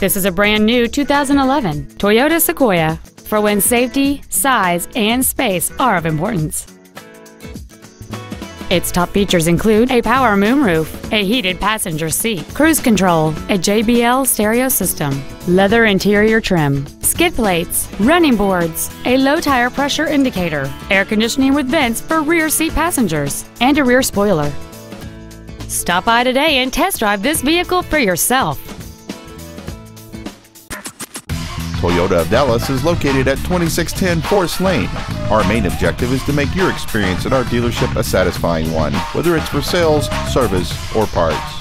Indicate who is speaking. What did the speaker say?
Speaker 1: This is a brand new 2011 Toyota Sequoia for when safety, size, and space are of importance. Its top features include a power moonroof, a heated passenger seat, cruise control, a JBL stereo system, leather interior trim, skid plates, running boards, a low tire pressure indicator, air conditioning with vents for rear seat passengers, and a rear spoiler. Stop by today and test drive this vehicle for yourself.
Speaker 2: Toyota of Dallas is located at 2610 Forest Lane. Our main objective is to make your experience at our dealership a satisfying one, whether it's for sales, service, or parts.